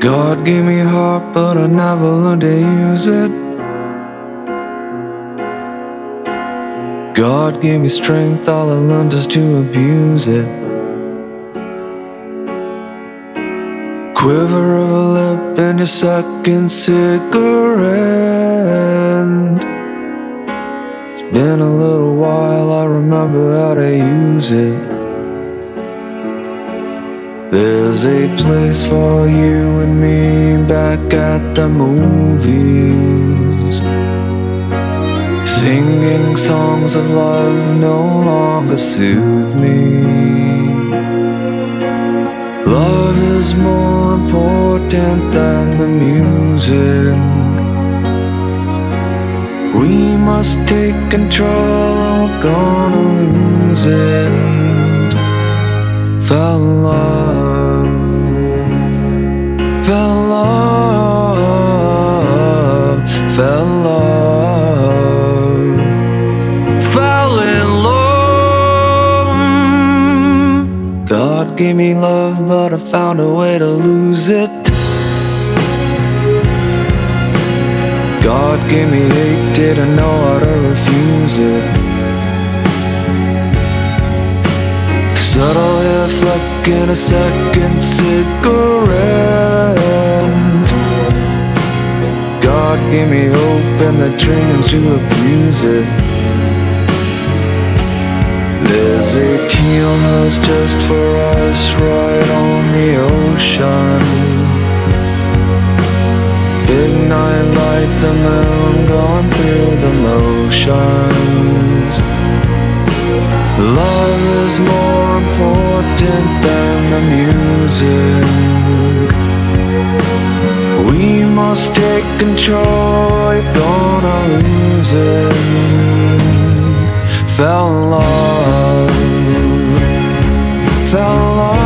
God gave me heart, but I never learned to use it. God gave me strength, all I learned is to abuse it. Quiver of a lip and your second cigarette. It's been a little while, I remember how to use it. There's a place for you and me back at the movies. Singing songs of love no longer soothe me. Love is more important than the music. We must take control, we're gonna lose it. Fell in love, fell in love, fell in love, fell in love. God gave me love, but I found a way to lose it. God gave me hate, didn't know how to refuse it. In a second cigarette. God gave me hope and the dreams to abuse it. There's a teal house just for us right on the ocean. Big night light, the moon going through the motions. Love is more important than the music. We must take control, you're gonna lose it. Fell in love, fell in love,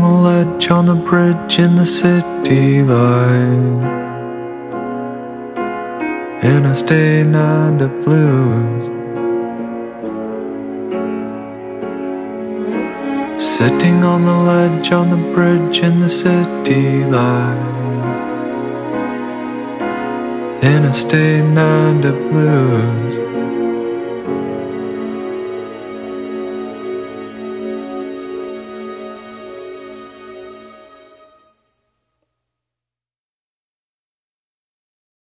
On the ledge on the bridge in the city line. And I stay nine to blues. Sitting on the ledge on the bridge in the city line. And I stay nine to blues.